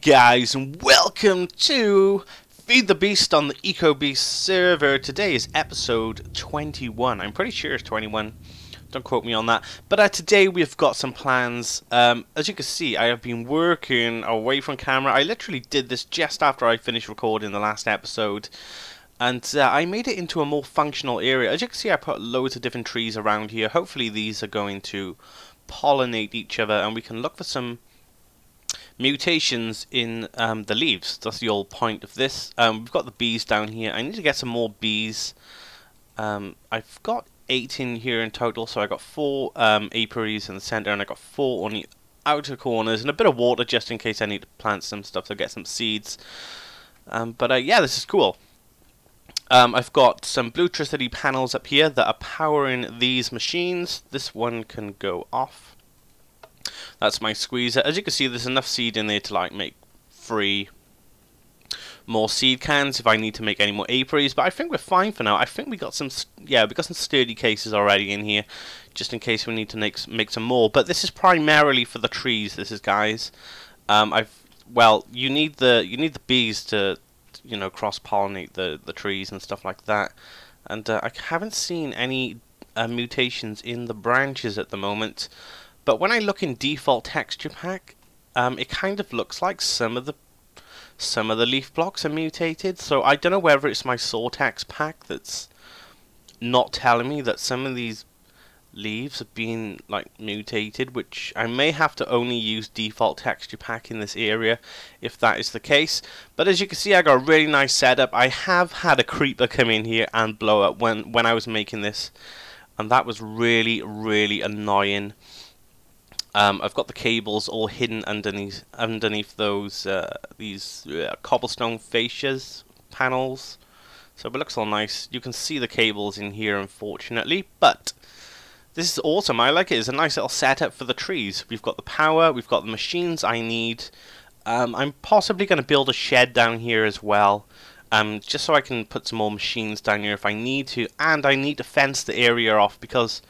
guys, and welcome to Feed the Beast on the EcoBeast server. Today is episode 21. I'm pretty sure it's 21. Don't quote me on that. But uh, today we've got some plans. Um, as you can see, I have been working away from camera. I literally did this just after I finished recording the last episode. And uh, I made it into a more functional area. As you can see, I put loads of different trees around here. Hopefully these are going to pollinate each other and we can look for some mutations in um, the leaves. That's the whole point of this. Um, we've got the bees down here. I need to get some more bees. Um, I've got eight in here in total, so I got four um, apiaries in the center, and I got four on the outer corners, and a bit of water just in case I need to plant some stuff to get some seeds. Um, but uh, yeah, this is cool. Um, I've got some Blutricity panels up here that are powering these machines. This one can go off. That's my squeezer. As you can see, there's enough seed in there to like make three more seed cans if I need to make any more apiaries. But I think we're fine for now. I think we got some, yeah, we got some sturdy cases already in here, just in case we need to make make some more. But this is primarily for the trees. This is guys. Um, I've well, you need the you need the bees to, you know, cross pollinate the the trees and stuff like that. And uh, I haven't seen any uh, mutations in the branches at the moment. But when I look in default texture pack, um, it kind of looks like some of the some of the leaf blocks are mutated. So I don't know whether it's my Soartex pack that's not telling me that some of these leaves have been like mutated, which I may have to only use default texture pack in this area if that is the case. But as you can see, I got a really nice setup. I have had a creeper come in here and blow up when when I was making this, and that was really really annoying. Um, I've got the cables all hidden underneath underneath those uh, these uh, cobblestone fascias panels. So it looks all nice. You can see the cables in here, unfortunately, but this is awesome. I like it. It's a nice little setup for the trees. We've got the power. We've got the machines I need. Um, I'm possibly going to build a shed down here as well. Um, just so I can put some more machines down here if I need to. And I need to fence the area off because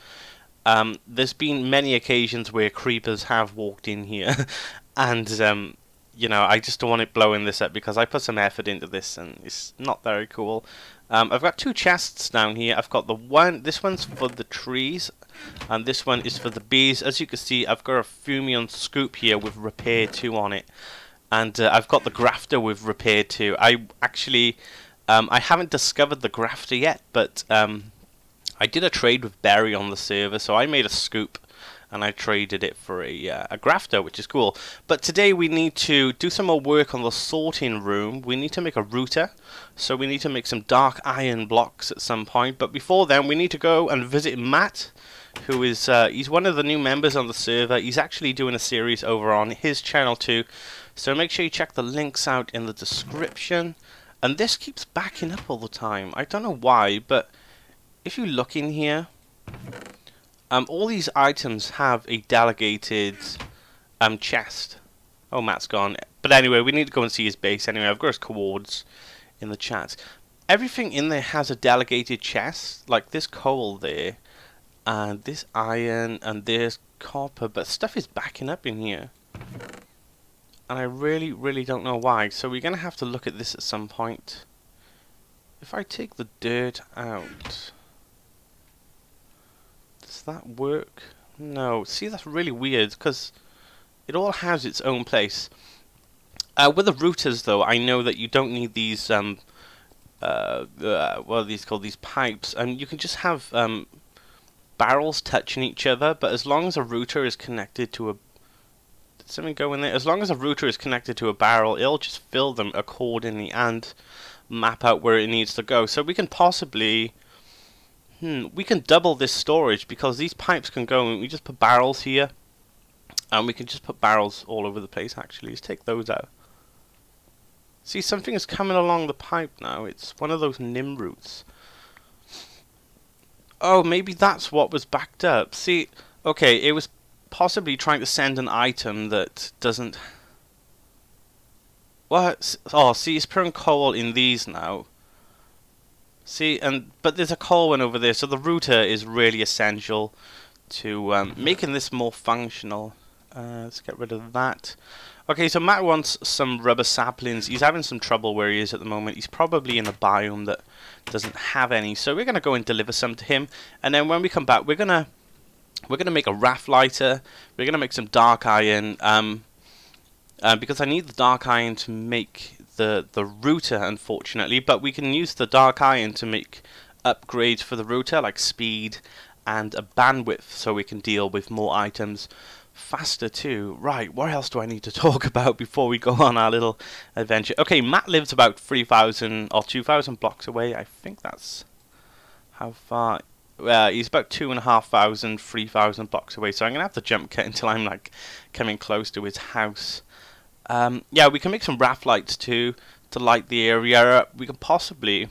um, there's been many occasions where creepers have walked in here, and um, you know I just don't want it blowing this up because I put some effort into this and it's not very cool. Um, I've got two chests down here. I've got the one. This one's for the trees, and this one is for the bees. As you can see, I've got a Thaumium scoop here with repair two on it, and uh, I've got the grafter with repair two. I actually. Um, I haven't discovered the grafter yet, but um, I did a trade with Barry on the server, so I made a scoop and I traded it for a, uh, a grafter, which is cool. But today we need to do some more work on the sorting room. We need to make a router, so we need to make some dark iron blocks at some point. But before then, we need to go and visit Matt, who is uh, he's one of the new members on the server. He's actually doing a series over on his channel too, so make sure you check the links out in the description. And this keeps backing up all the time. I don't know why, but if you look in here, um, all these items have a delegated um, chest. Oh, Matt's gone. But anyway, we need to go and see his base anyway. I've got his coords in the chat. Everything in there has a delegated chest, like this coal there, and this iron, and this copper, but stuff is backing up in here. And I really, really don't know why. So we're going to have to look at this at some point. If I take the dirt out... Does that work? No. See, that's really weird, because it all has its own place. Uh, with the routers, though, I know that you don't need these, um, uh, uh, what are these called, these pipes, and you can just have um, barrels touching each other, but as long as a router is connected to a... Did something go in there? As long as a router is connected to a barrel, it'll just fill them accordingly and map out where it needs to go. So we can possibly Hmm, we can double this storage because these pipes can go and we just put barrels here. And we can just put barrels all over the place actually. Let's take those out. See, something is coming along the pipe now. It's one of those nim Nimroots. Oh, maybe that's what was backed up. See, okay, it was possibly trying to send an item that doesn't... What? Oh, see, it's putting coal in these now. See, and but there's a coal one over there, so the router is really essential to um, making this more functional. Uh, let's get rid of that. Okay, so Matt wants some rubber saplings. He's having some trouble where he is at the moment. He's probably in a biome that doesn't have any. So we're gonna go and deliver some to him, and then when we come back, we're gonna we're gonna make a wrath lighter. We're gonna make some dark iron. Um, uh, because I need the dark iron to make the the router, unfortunately. But we can use the dark iron to make upgrades for the router, like speed and a bandwidth, so we can deal with more items faster too. Right, what else do I need to talk about before we go on our little adventure? Okay, Matt lives about 3,000 or 2,000 blocks away. I think that's how far. Well, he's about two and a half thousand, three thousand blocks away. So I'm gonna have to jump cut until I'm like coming close to his house. Um, yeah, we can make some wrath lights too to light the area up. We can possibly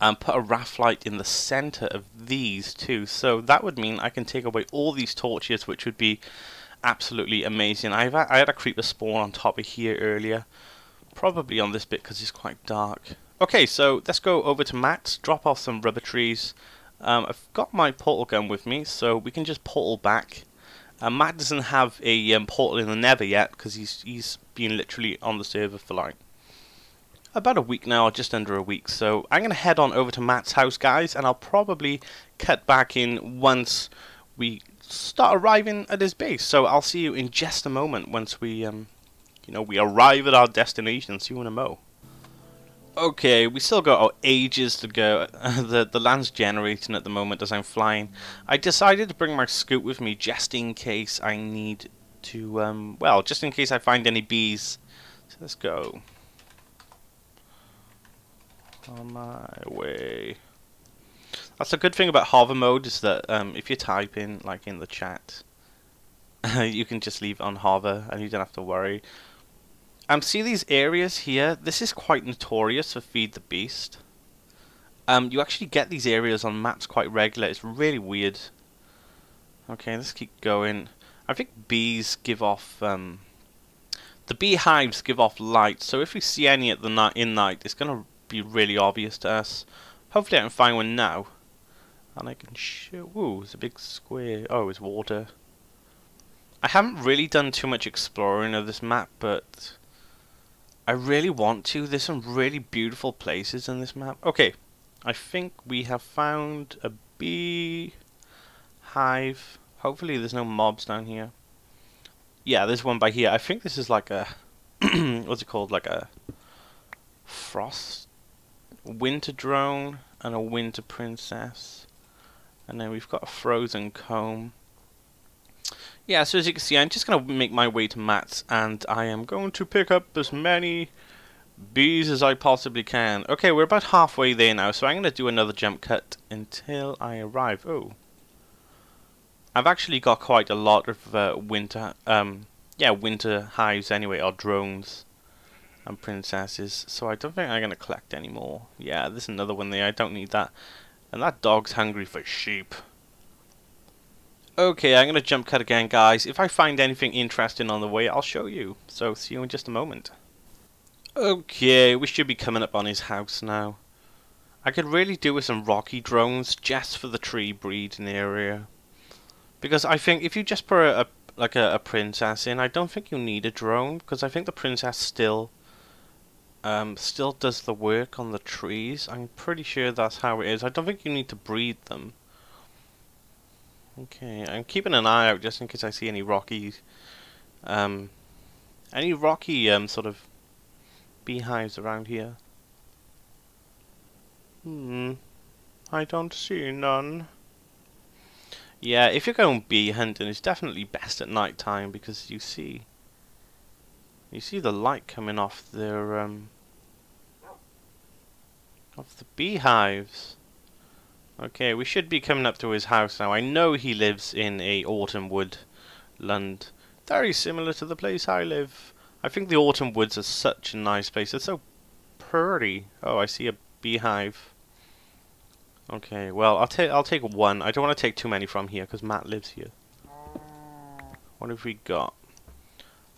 and put a wrath light in the center of these too. So that would mean I can take away all these torches, which would be absolutely amazing. I've I had a creeper spawn on top of here earlier, probably on this bit because it's quite dark. Okay, so let's go over to Matt's, drop off some rubber trees. Um, I've got my portal gun with me, so we can just portal back. Uh, Matt doesn't have a um, portal in the Nether yet because he's he's been literally on the server for like about a week now, or just under a week. So I'm going to head on over to Matt's house, guys, and I'll probably cut back in once we start arriving at his base. So I'll see you in just a moment once we, um, you know, we arrive at our destination. See you in a mo. Okay, we still got oh, ages to go. the the land's generating at the moment as I'm flying. I decided to bring my scoop with me just in case I need to, um, well, just in case I find any bees. So let's go on my way. That's a good thing about hover mode is that um, if you type in like in the chat, you can just leave on hover and you don't have to worry. Um, see these areas here? This is quite notorious for Feed the Beast. Um, you actually get these areas on maps quite regular. It's really weird. Okay, let's keep going. I think bees give off um, the beehives give off light. So if we see any at the night in night, it's gonna be really obvious to us. Hopefully I can find one now. And I can show... Ooh, it's a big square. Oh, it's water. I haven't really done too much exploring of this map, but... I really want to. There's some really beautiful places in this map. Okay, I think we have found a bee hive. Hopefully there's no mobs down here. Yeah, there's one by here. I think this is like a... what's it called? Like a frost winter drone and a winter princess. And then we've got a frozen comb. Yeah, so as you can see, I'm just going to make my way to Matt's, and I am going to pick up as many bees as I possibly can. Okay, we're about halfway there now, so I'm going to do another jump cut until I arrive. Oh. I've actually got quite a lot of uh, winter, um, yeah, winter hives anyway, or drones and princesses. So I don't think I'm going to collect any more. Yeah, there's another one there. I don't need that. And that dog's hungry for sheep. Okay, I'm going to jump cut again, guys. If I find anything interesting on the way, I'll show you. So, see you in just a moment. Okay, we should be coming up on his house now. I could really do with some rocky drones just for the tree breeding area. Because I think if you just put a, a like a, a princess in, I don't think you need a drone. Because I think the princess still um, still does the work on the trees. I'm pretty sure that's how it is. I don't think you need to breed them. Okay, I'm keeping an eye out just in case I see any rocky, um, any rocky um, sort of beehives around here. Hmm, I don't see none. Yeah, if you're going bee hunting, it's definitely best at night time because you see you see the light coming off their um of the beehives. Okay, we should be coming up to his house now. I know he lives in a autumn wood land. Very similar to the place I live. I think the autumn woods are such a nice place. It's so pretty. Oh, I see a beehive. Okay, well, I'll take I'll take one. I don't want to take too many from here because Matt lives here. What have we got?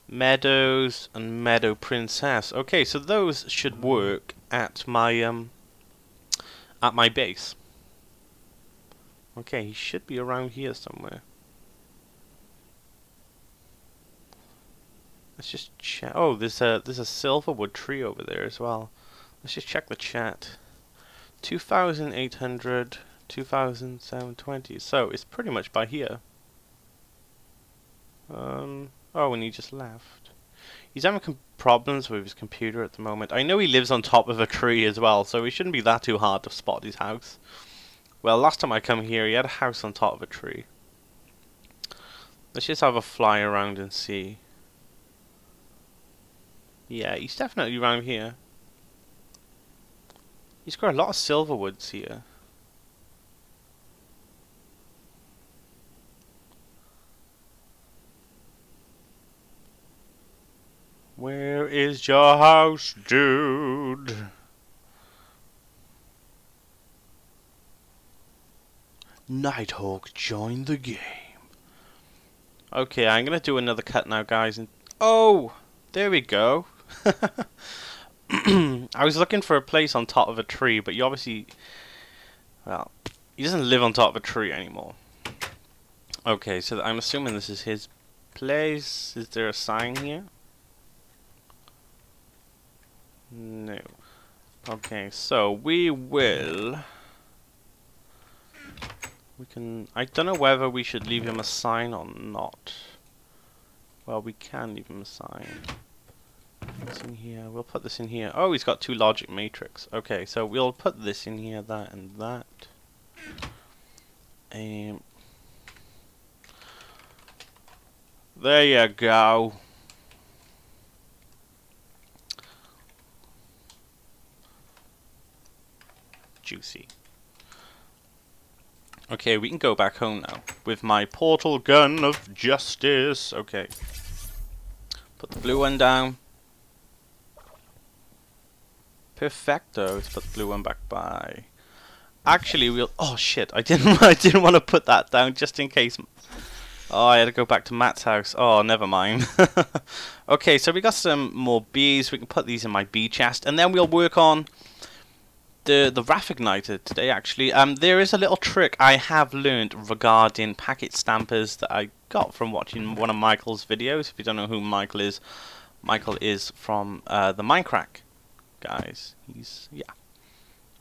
Meadows and Meadow Princess. Okay, so those should work at my um at my base. Okay, he should be around here somewhere. Let's just check. Oh, there's a there's a silverwood tree over there as well. Let's just check the chat. 2,800, 2,720. So it's pretty much by here. Um. Oh, and he just left. He's having problems with his computer at the moment. I know he lives on top of a tree as well, so it shouldn't be that too hard to spot his house. Well, last time I come here, he had a house on top of a tree. Let's just have a fly around and see. Yeah, he's definitely around here. He's got a lot of silver woods here. Where is your house, dude? Nighthawk joined the game. Okay, I'm gonna do another cut now, guys. And oh, there we go. I was looking for a place on top of a tree, but you obviously, well, he doesn't live on top of a tree anymore. Okay, so I'm assuming this is his place. Is there a sign here? No. Okay, so we will... We can... I don't know whether we should leave him a sign or not. Well, we can leave him a sign. What's in here? We'll put this in here. Oh, he's got two logic matrix. Okay, so we'll put this in here, that, and that. Um, there you go. juicy. Okay, we can go back home now. With my portal gun of justice. Okay. Put the blue one down. Perfecto. Let's put the blue one back by. Actually, we'll... Oh, shit. I didn't, I didn't want to put that down just in case... Oh, I had to go back to Matt's house. Oh, never mind. okay, so we got some more bees. We can put these in my bee chest. And then we'll work on the the Wrath Igniter today actually. Um, there is a little trick I have learned regarding packet stampers that I got from watching one of Michael's videos. If you don't know who Michael is, Michael is from uh, the Mindcrack guys. He's yeah.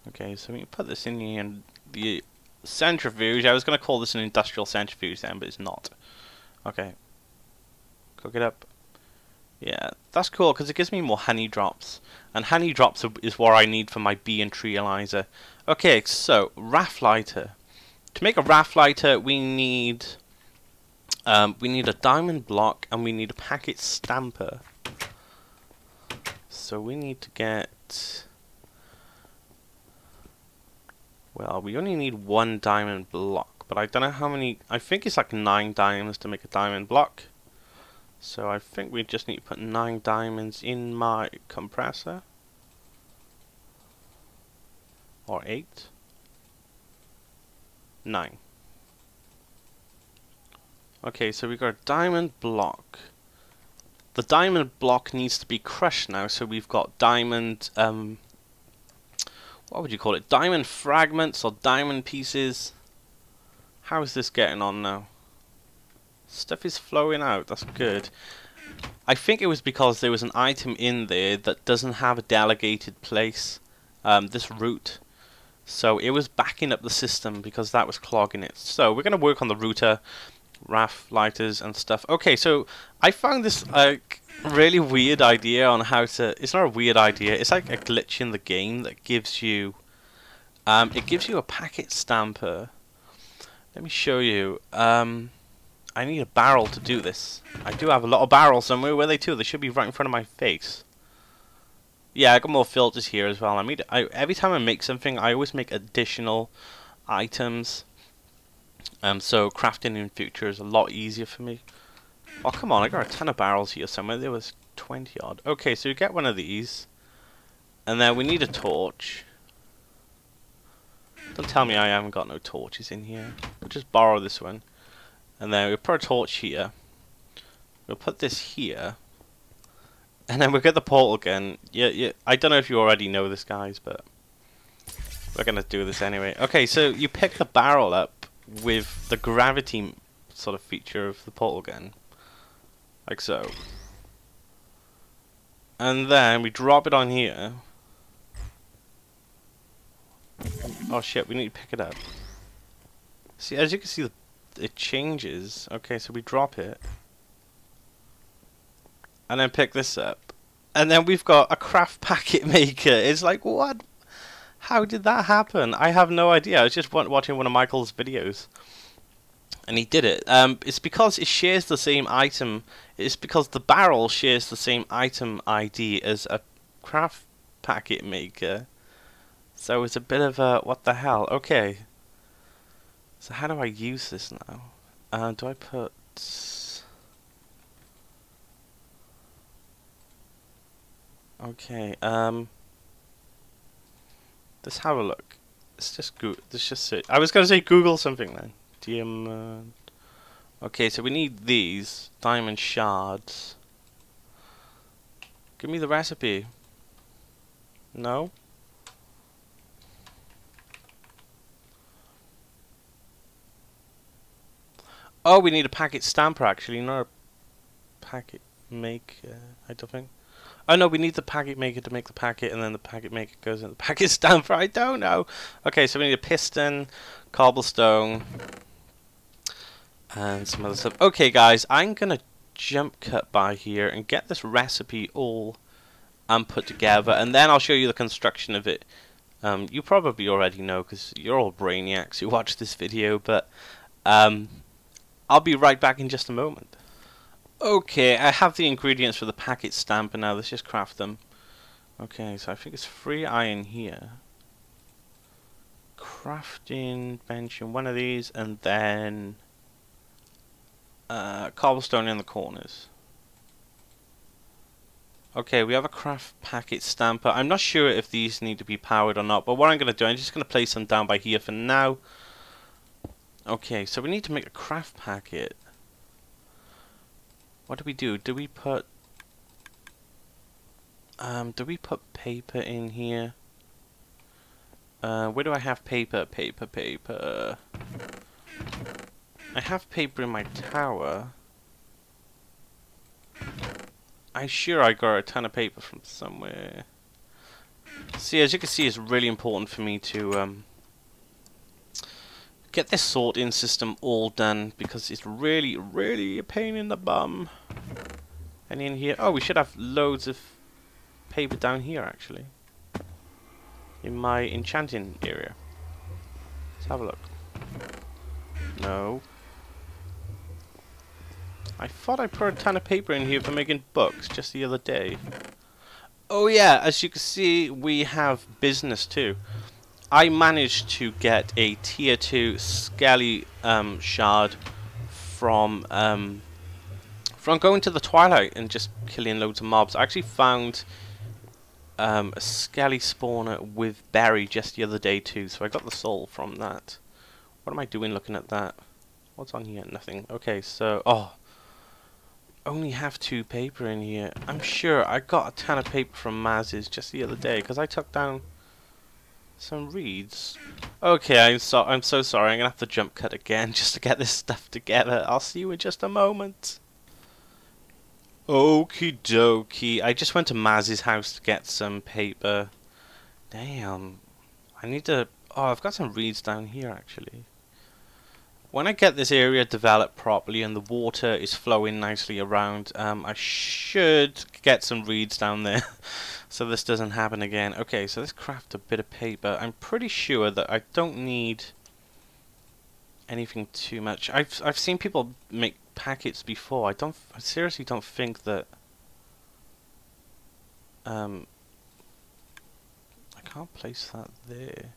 Okay, so we put this in here and the centrifuge. I was gonna call this an industrial centrifuge then, but it's not. Okay. Cook it up. Yeah, that's cool because it gives me more honey drops. And honey drops is what I need for my bee and Treealyzer. Okay, so wrath lighter. To make a wrath lighter, we need um, we need a diamond block and we need a packet stamper. So we need to get well, we only need one diamond block, but I don't know how many. I think it's like nine diamonds to make a diamond block. So I think we just need to put 9 diamonds in my compressor. Or 8. 9. Okay, so we got a diamond block. The diamond block needs to be crushed now, so we've got diamond, um, what would you call it? Diamond fragments or diamond pieces. How is this getting on now? Stuff is flowing out, that's good. I think it was because there was an item in there that doesn't have a delegated place, um, this root. So it was backing up the system because that was clogging it. So we're going to work on the router, wrath lighters and stuff. Okay, so I found this like really weird idea on how to... It's not a weird idea, it's like a glitch in the game that gives you... Um, it gives you a packet stamper. Let me show you. Um, I need a barrel to do this. I do have a lot of barrels somewhere. Where are they too? They should be right in front of my face. Yeah, I got more filters here as well. I mean, I, every time I make something, I always make additional items. Um, so crafting in future is a lot easier for me. Oh, come on, I got a ton of barrels here somewhere. There was 20 odd. Okay, so you get one of these. And then we need a torch. Don't tell me I haven't got no torches in here. We'll just borrow this one. And then we'll put a torch here. We'll put this here. And then we'll get the portal again. Yeah, yeah. I don't know if you already know this, guys, but we're gonna do this anyway. Okay, so you pick the barrel up with the gravity sort of feature of the portal gun, like so. And then we drop it on here. Oh shit, we need to pick it up. See, as you can see, it changes. Okay, so we drop it. And then pick this up. And then we've got a craft packet maker. It's like, what? How did that happen? I have no idea. I was just watching one of Michael's videos. And he did it. Um, it's because it shares the same item. It's because the barrel shares the same item ID as a craft packet maker. So it's a bit of a, what the hell? Okay. So how do I use this now? Uh, do I put... Okay, um... Let's have a look. Let's just go. Let's just say. I was gonna say Google something then. Diamond. Okay, so we need these diamond shards. Give me the recipe. No. Oh, we need a packet stamper actually, not a packet maker, I don't think. Oh no, we need the packet maker to make the packet, and then the packet maker goes in the packet stamper. I don't know. Okay, so we need a piston, cobblestone, and some other stuff. Okay, guys, I'm gonna jump cut by here and get this recipe all um, put together, and then I'll show you the construction of it. Um, you probably already know because you're all brainiacs who watch this video, but um, I'll be right back in just a moment. Okay, I have the ingredients for the packet stamper now. Let's just craft them. Okay, so I think it's free iron here. Crafting bench in one of these, and then uh, cobblestone in the corners. Okay, we have a craft packet stamper. I'm not sure if these need to be powered or not, but what I'm going to do, I'm just going to place them down by here for now. Okay, so we need to make a craft packet. What do we do? Do we put... Um, do we put paper in here? Uh, where do I have paper? Paper, paper. I have paper in my tower. I'm sure I got a ton of paper from somewhere. See, as you can see, it's really important for me to um, get this sorting system all done because it's really, really a pain in the bum. And in here, oh, we should have loads of paper down here actually. In my enchanting area. Let's have a look. No. I thought I put a ton of paper in here for making books just the other day. Oh yeah, as you can see, we have business too. I managed to get a tier 2 skelly um, shard from um, from going to the Twilight and just killing loads of mobs. I actually found um, a skelly spawner with Barry just the other day too, so I got the soul from that. What am I doing looking at that? What's on here? Nothing. Okay, so... Oh! Only have two paper in here. I'm sure I got a ton of paper from Maz's just the other day, because I took down some reeds. Okay, I'm so I'm so sorry. I'm gonna have to jump cut again just to get this stuff together. I'll see you in just a moment. Okie dokie. I just went to Maz's house to get some paper. Damn. I need to... Oh, I've got some reeds down here, actually. When I get this area developed properly and the water is flowing nicely around, um, I should get some reeds down there. so this doesn't happen again. Okay, so let's craft a bit of paper. I'm pretty sure that I don't need anything too much. I've I've seen people make packets before. I don't I seriously don't think that um I can't place that there.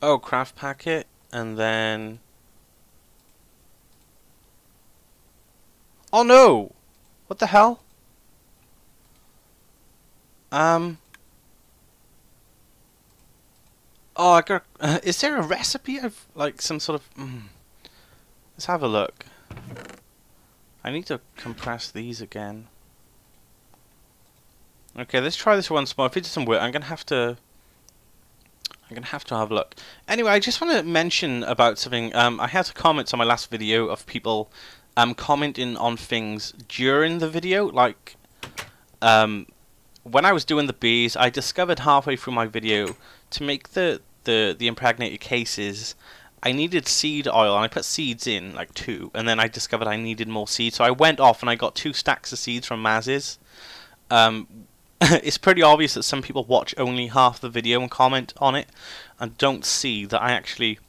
Oh, craft packet and then Oh no! What the hell? Um. Oh, I got. Uh, is there a recipe of like some sort of? Mm, let's have a look. I need to compress these again. Okay, let's try this once more. If it doesn't work, I'm gonna have to. I'm gonna have to have a look. Anyway, I just want to mention about something. Um, I had comments on my last video of people um, commenting on things during the video, like um, when I was doing the bees, I discovered halfway through my video to make the the the impregnated cases. I needed seed oil and I put seeds in, like two, and then I discovered I needed more seeds. So I went off and I got two stacks of seeds from Maz's. Um, it's pretty obvious that some people watch only half the video and comment on it and don't see that I actually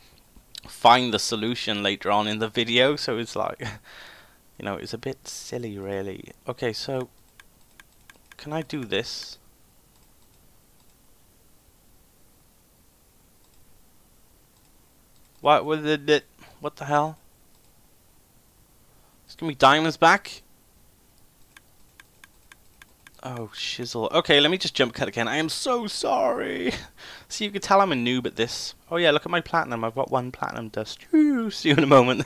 find the solution later on in the video. So it's like, you know, it's a bit silly really. Okay, so can I do this? What was it? What the hell? it's gonna be diamonds back. Oh, shizzle. Okay, let me just jump cut again. I am so sorry. See, you can tell I'm a noob at this. Oh yeah, look at my platinum. I've got one platinum dust. See you in a moment.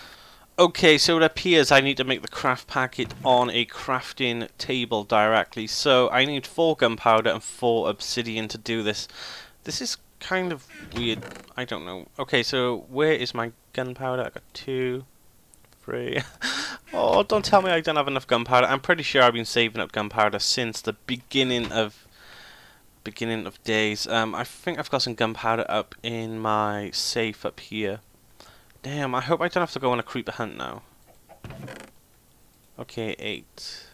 okay, so it appears I need to make the craft packet on a crafting table directly. So I need four gunpowder and four obsidian to do this. This is kind of weird. I don't know. Okay, so where is my gunpowder? I got two, oh, don't tell me I don't have enough gunpowder. I'm pretty sure I've been saving up gunpowder since the beginning of beginning of days. Um, I think I've got some gunpowder up in my safe up here. Damn, I hope I don't have to go on a creeper hunt now. Okay, eight.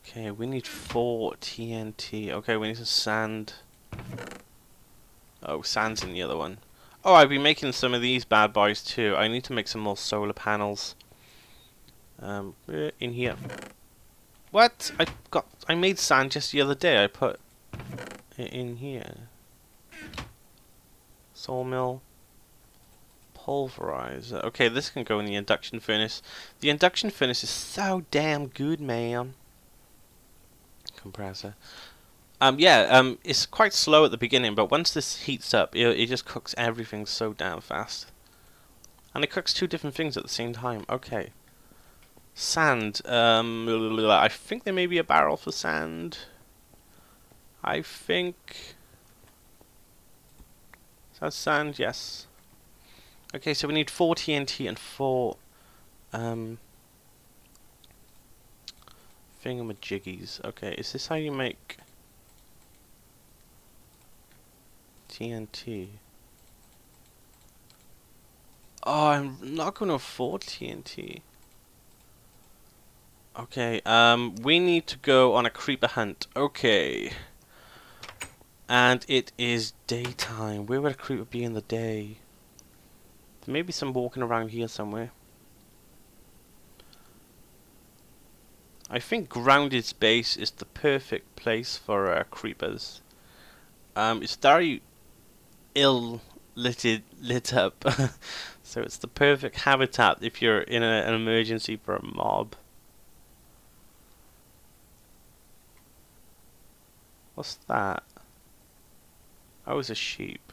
Okay, we need four TNT. Okay, we need some sand. Oh, sand's in the other one. Oh, I've been making some of these bad boys too. I need to make some more solar panels. Um, in here. What? I got. I made sand just the other day. I put it in here. Sawmill. Pulverizer. Okay, this can go in the induction furnace. The induction furnace is so damn good, man. Compressor. Um, yeah, um, it's quite slow at the beginning, but once this heats up, it, it just cooks everything so damn fast. And it cooks two different things at the same time. Okay. Sand. Um, I think there may be a barrel for sand. I think... Is that sand? Yes. Okay, so we need 4 TNT and 4... Um, thingamajiggies. Okay, is this how you make... TNT. Oh, I'm not going to afford TNT. Okay, um, we need to go on a creeper hunt. Okay. And it is daytime. Where would a creeper be in the day? There may be some walking around here somewhere. I think grounded space is the perfect place for uh, creepers. Um, it's very ill lit lit up. so it's the perfect habitat if you're in a, an emergency for a mob. What's that? Oh, I was a sheep.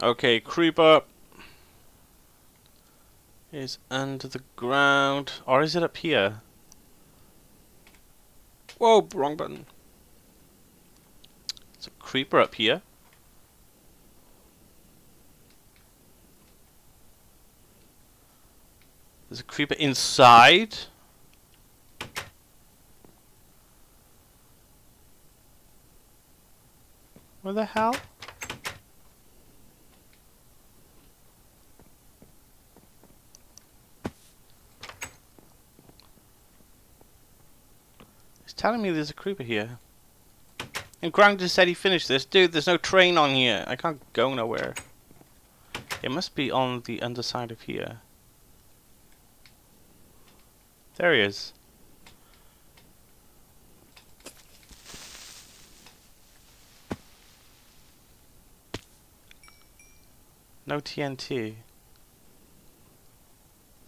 Okay, creeper is under the ground. Or is it up here? Whoa, wrong button creeper up here. There's a creeper inside. Where the hell? It's telling me there's a creeper here. And Grant just said he finished this. Dude, there's no train on here. I can't go nowhere. It must be on the underside of here. There he is. No TNT.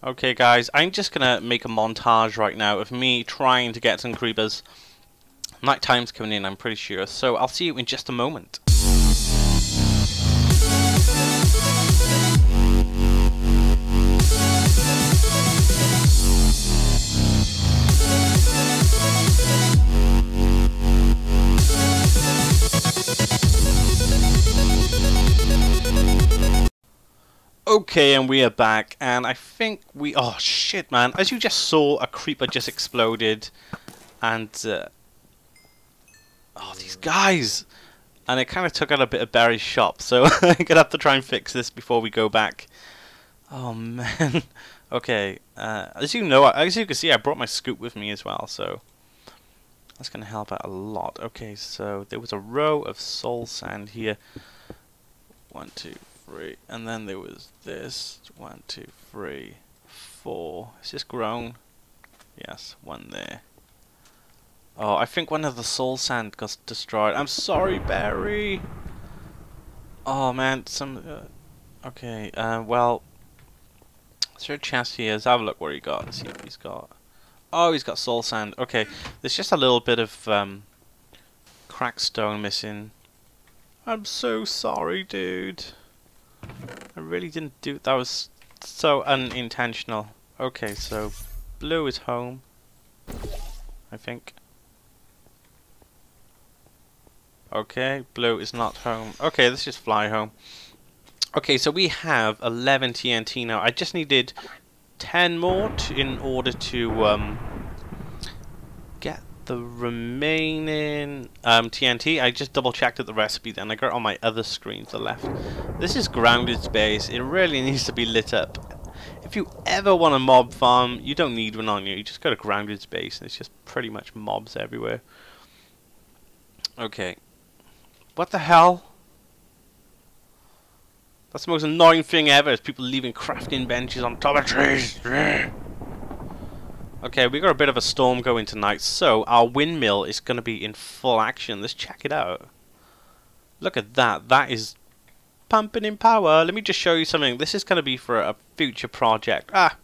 Okay guys, I'm just gonna make a montage right now of me trying to get some creepers. Night time's coming in, I'm pretty sure. So I'll see you in just a moment. Okay, and we are back, and I think we... Oh, shit, man. As you just saw, a creeper just exploded, and uh, oh, these guys! And it kind of took out a bit of Barry's shop, so I'm going to have to try and fix this before we go back. Oh, man. okay, uh, as you know, as you can see, I brought my scoop with me as well, so... That's going to help out a lot. Okay, so there was a row of soul sand here. One, two, three. And then there was this. One, two, three, four. Is this grown? Yes, one there. Oh, I think one of the soul sand got destroyed. I'm sorry, Barry. Oh man, some. Uh, okay, uh, well. Is chest here? Let's have a look where he got. Let's see if he's got. Oh, he's got soul sand. Okay, there's just a little bit of um, cracked stone missing. I'm so sorry, dude. I really didn't do... That was so unintentional. Okay, so blue is home. I think. Okay, blue is not home. Okay, let's just fly home. Okay, so we have 11 TNT now. I just needed 10 more in order to um, get the remaining um, TNT. I just double checked at the recipe then. I got it on my other screen to the left. This is grounded space. It really needs to be lit up. If you ever want a mob farm, you don't need one on you. You just go to grounded space and it's just pretty much mobs everywhere. Okay. What the hell? That's the most annoying thing ever, is people leaving crafting benches on top of trees. okay, we got a bit of a storm going tonight, so our windmill is going to be in full action. Let's check it out. Look at that. That is pumping in power. Let me just show you something. This is going to be for a future project. Ah,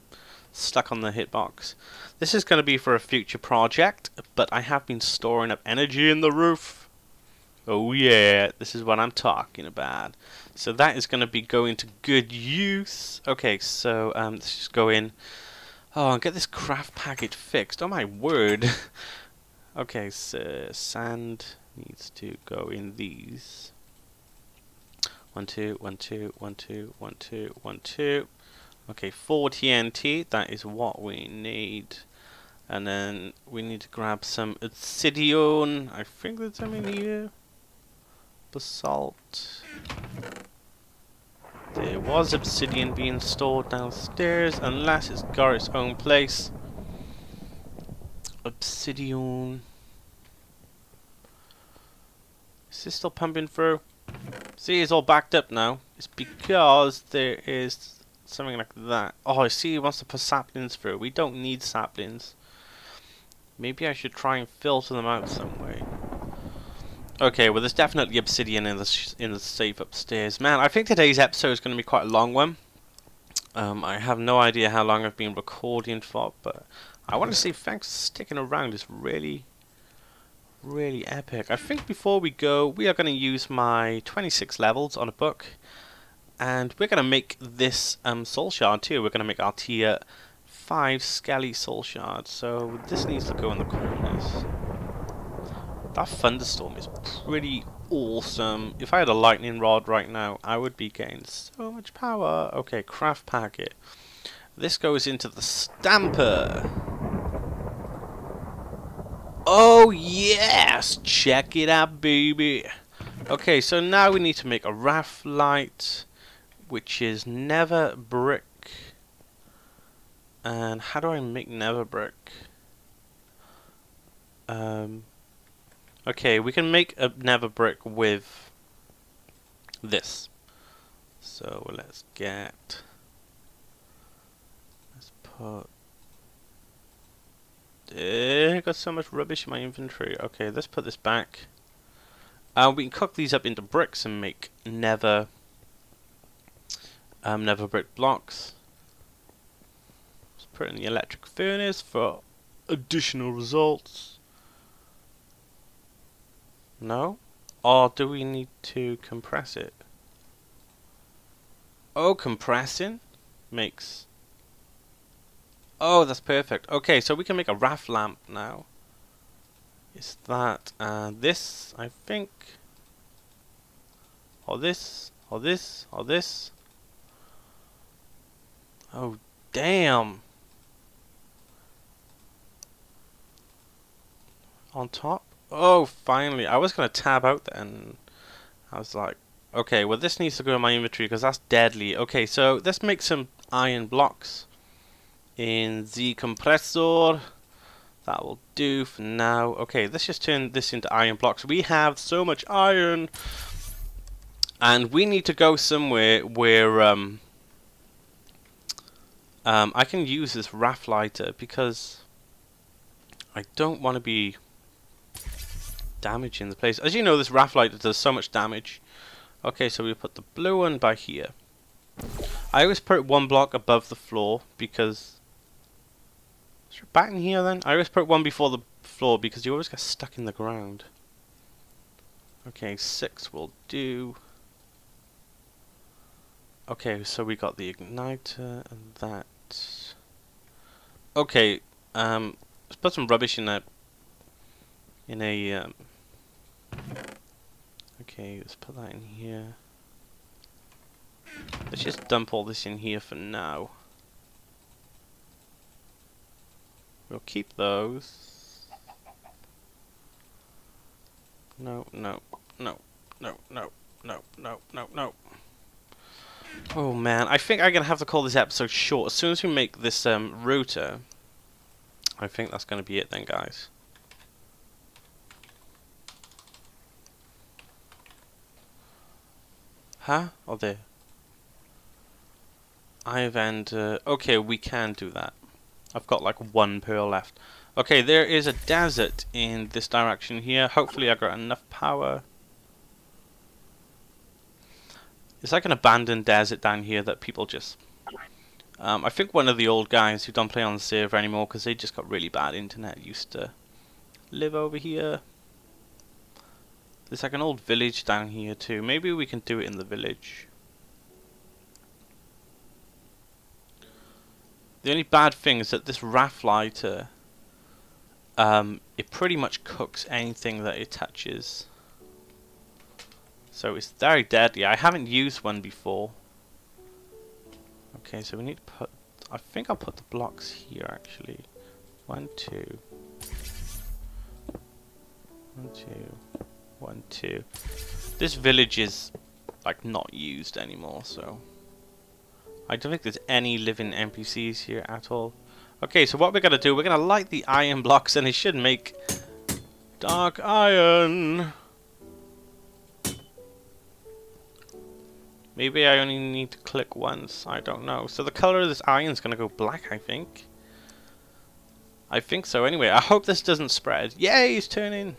stuck on the hitbox. This is going to be for a future project, but I have been storing up energy in the roof. Oh yeah, this is what I'm talking about. So that is going to be going to good use. Okay, so um, let's just go in. Oh, and get this craft packet fixed. Oh my word. okay, so sand needs to go in these. One, two, one, two, one, two, one, two, one, two. Okay, four TNT. That is what we need. And then we need to grab some obsidian. I think that's many here basalt. There was obsidian being stored downstairs, unless it's got its own place. Obsidian. Is this still pumping through? See, it's all backed up now. It's because there is something like that. Oh, I see he wants to put saplings through. We don't need saplings. Maybe I should try and filter them out some way. Okay, well, there's definitely obsidian in the in the safe upstairs. Man, I think today's episode is going to be quite a long one. Um, I have no idea how long I've been recording for, but I want to say thanks for sticking around. It's really, really epic. I think before we go, we are going to use my 26 levels on a book, and we're going to make this um, soul shard too. We're going to make our tier 5 skelly soul shard. So this needs to go in the corners. That thunderstorm is pretty awesome. If I had a lightning rod right now, I would be getting so much power. Okay, craft packet. This goes into the stamper. Oh yes! Check it out, baby. Okay, so now we need to make a wrath light, which is nether brick. And how do I make nether brick? Um, Okay, we can make a nether brick with this. So let's get let's put I got so much rubbish in my inventory. Okay, let's put this back. Uh, we can cook these up into bricks and make nether um, nether brick blocks. Let's put in the electric furnace for additional results. No? Or do we need to compress it? Oh, compressing makes... Oh, that's perfect. Okay, so we can make a wrath lamp now. Is that uh, this, I think? Or this, or this, or this? Oh, damn. On top? Oh, finally. I was going to tab out then. I was like, okay, well this needs to go in my inventory because that's deadly. Okay, so let's make some iron blocks in the compressor. That will do for now. Okay, let's just turn this into iron blocks. We have so much iron. And we need to go somewhere where um, um, I can use this wrath lighter because I don't want to be damaging the place. As you know, this wrath lighter does so much damage. Okay, so we put the blue one by here. I always put one block above the floor because... Is a bat in here then? I always put one before the floor because you always get stuck in the ground. Okay, six will do. Okay, so we got the igniter and that. Okay, um, let's put some rubbish in a in a um, okay. Let's put that in here. Let's just dump all this in here for now. We'll keep those. No, no, no, no, no, no, no, no, no. Oh man, I think I'm gonna have to call this episode short. As soon as we make this um, router, I think that's gonna be it then, guys. Huh? Oh, there. I've and uh, okay, we can do that. I've got like one pearl left. Okay, there is a desert in this direction here. Hopefully, I got enough power. It's like an abandoned desert down here that people just... Um, I think one of the old guys who don't play on the server anymore because they just got really bad internet used to live over here. There's like an old village down here too. Maybe we can do it in the village. The only bad thing is that this wrath lighter, um, it pretty much cooks anything that it touches. So it's very deadly. I haven't used one before. Okay, so we need to put... I think I'll put the blocks here, actually. One, two. One, two. One, two. This village is, like, not used anymore, so... I don't think there's any living NPCs here at all. Okay, so what we're going to do, we're going to light the iron blocks, and it should make dark iron. Maybe I only need to click once. I don't know. So the color of this iron is going to go black, I think. I think so. Anyway, I hope this doesn't spread. Yay, it's turning.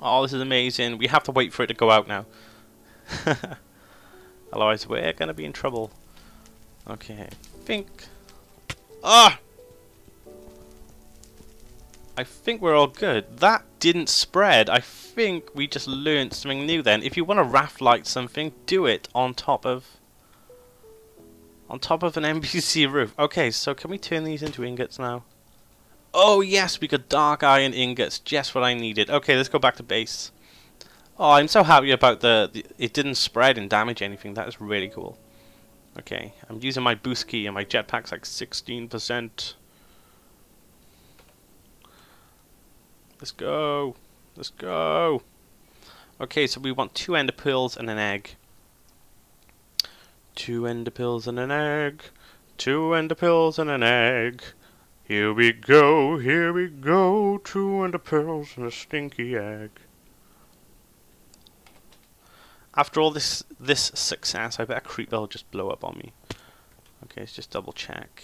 Oh, this is amazing. We have to wait for it to go out now. Otherwise, we're going to be in trouble. Okay, think... Ah! I think we're all good. That didn't spread. I think we just learned something new then. If you want to wrath light something, do it on top of on top of an NPC roof. Okay, so can we turn these into ingots now? Oh yes, we got dark iron ingots. Just what I needed. Okay, let's go back to base. Oh, I'm so happy about the, the it didn't spread and damage anything. That is really cool. Okay, I'm using my boost key and my jetpack's like 16%. Let's go. Let's go. Okay, so we want two ender pearls and an egg. Two ender pearls and an egg. Two ender pearls and an egg. Here we go, here we go. Two ender pearls and a stinky egg. After all this this success, I bet a creep will just blow up on me. Okay, let's just double check.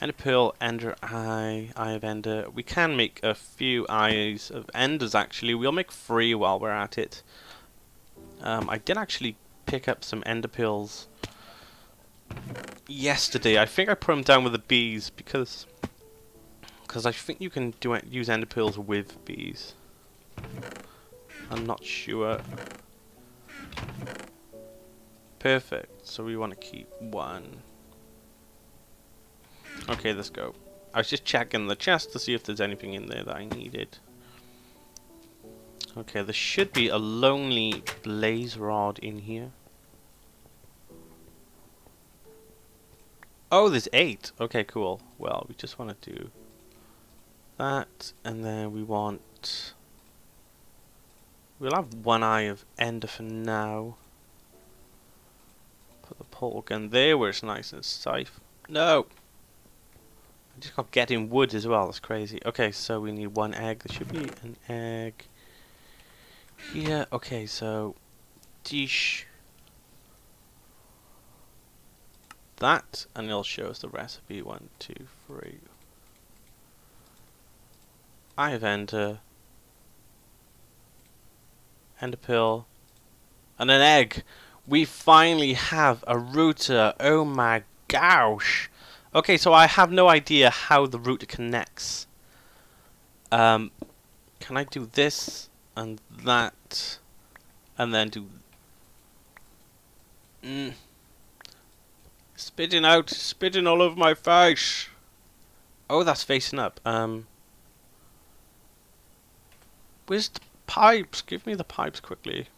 Ender Pearl, Ender Eye, Eye of Ender. We can make a few Eyes of Enders actually. We'll make three while we're at it. Um, I did actually pick up some Ender Pearls yesterday. I think I put them down with the bees because because I think you can do use Ender Pearls with bees. I'm not sure. Perfect. So we want to keep one. Okay, let's go. I was just checking the chest to see if there's anything in there that I needed. Okay, there should be a lonely blaze rod in here. Oh, there's eight. Okay, cool. Well, we just want to do that, and then we want... We'll have one eye of Ender for now. Put the portal gun there where it's nice and safe. No! I just got getting wood as well, that's crazy. Okay, so we need one egg. There should be an egg here. Okay, so... Dish. That, and it'll show us the recipe. One, two, three. I have enter. Ender pill. And an egg. We finally have a router. Oh my gosh. Okay, so I have no idea how the router connects. Um, can I do this and that and then do... Mm. Spitting out, spitting all over my face. Oh, that's facing up. Um, where's the pipes? Give me the pipes quickly.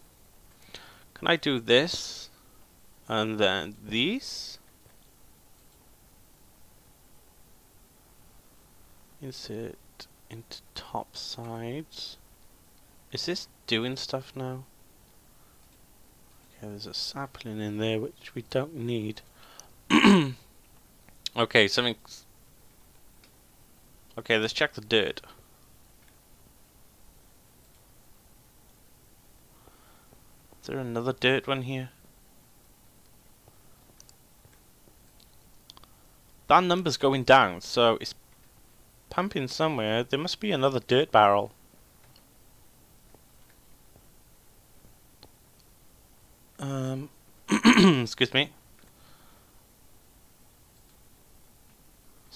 Can I do this? And then these? Insert into top sides. Is this doing stuff now? Okay, there's a sapling in there which we don't need. okay, something. Okay, let's check the dirt. Is there another dirt one here? That number's going down, so it's pumping somewhere. There must be another dirt barrel. Um, excuse me.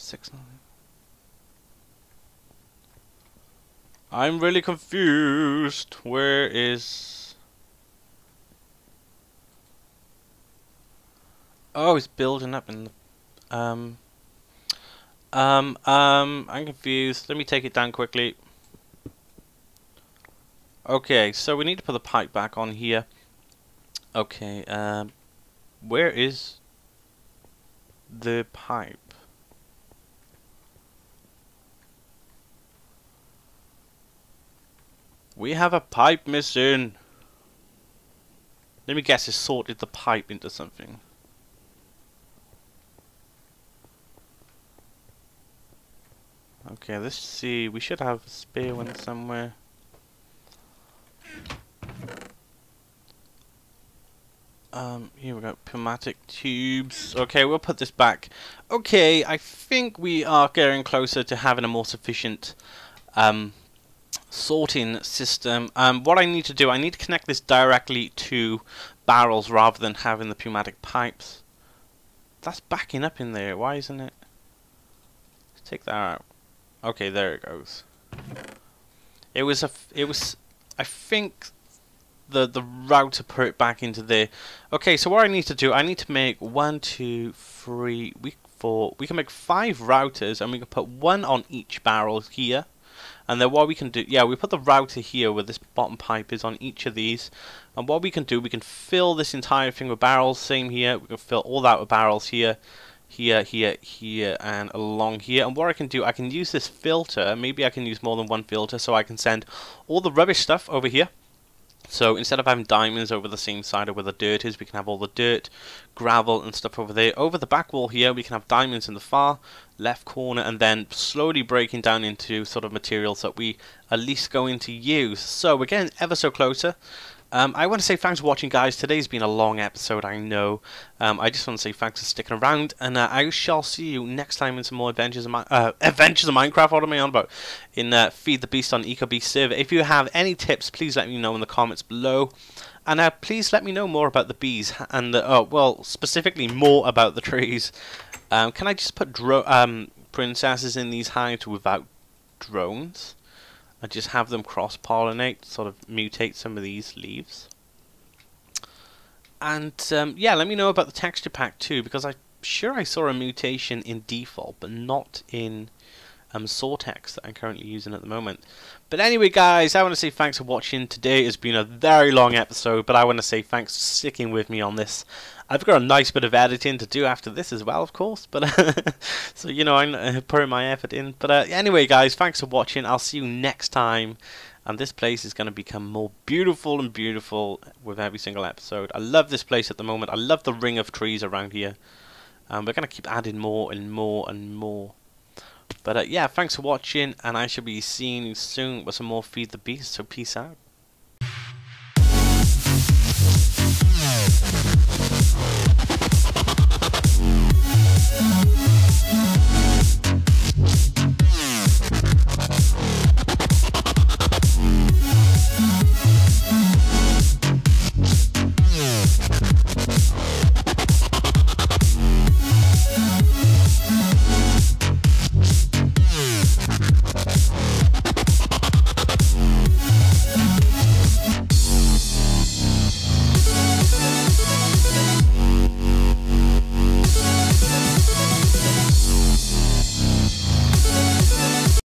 Six. I'm really confused. Where is... Oh, it's building up in the... Um... Um, um, I'm confused. Let me take it down quickly. Okay, so we need to put the pipe back on here. Okay, um, where is the pipe? We have a pipe missing. Let me guess, it sorted the pipe into something. Okay, let's see. We should have a spare one somewhere. Um, here we go, pneumatic tubes. Okay, we'll put this back. Okay, I think we are getting closer to having a more sufficient um, sorting system. Um, what I need to do, I need to connect this directly to barrels rather than having the pneumatic pipes. That's backing up in there. Why isn't it? Let's take that out. Okay, there it goes. It was a. It was. I think the the router put it back into there. Okay, so what I need to do, I need to make one, two, three, we four. We can make five routers, and we can put one on each barrel here. And then what we can do, yeah, we put the router here where this bottom pipe is on each of these. And what we can do, we can fill this entire thing with barrels. Same here, we can fill all that with barrels here, here, here, here, and along here. And what I can do, I can use this filter. Maybe I can use more than one filter, so I can send all the rubbish stuff over here. So instead of having diamonds over the same side of where the dirt is, we can have all the dirt, gravel and stuff over there. Over the back wall here, we can have diamonds in the far left corner and then slowly breaking down into sort of materials that we at least going to use. So we're getting ever so closer. Um, I want to say thanks for watching, guys. Today's been a long episode, I know. Um, I just want to say thanks for sticking around, and uh, I shall see you next time in some more adventures of my uh, adventures of Minecraft. What am I on about? In uh, Feed the Beast on EcoBeast server. If you have any tips, please let me know in the comments below. And uh, please let me know more about the bees and the, oh well, specifically more about the trees. Um, can I just put um, princesses in these hives without drones? And just have them cross-pollinate, sort of mutate some of these leaves. And um, yeah, let me know about the texture pack too, because I'm sure I saw a mutation in default, but not in um, Soartex that I'm currently using at the moment. But anyway, guys, I want to say thanks for watching. Today has been a very long episode, but I want to say thanks for sticking with me on this. I've got a nice bit of editing to do after this as well, of course. But so you know, I'm uh, putting my effort in. But uh, anyway, guys, thanks for watching. I'll see you next time. And this place is going to become more beautiful and beautiful with every single episode. I love this place at the moment. I love the ring of trees around here. And we're going to keep adding more and more and more. But uh, yeah, thanks for watching, and I shall be seeing you soon with some more Feed the Beast, so peace out.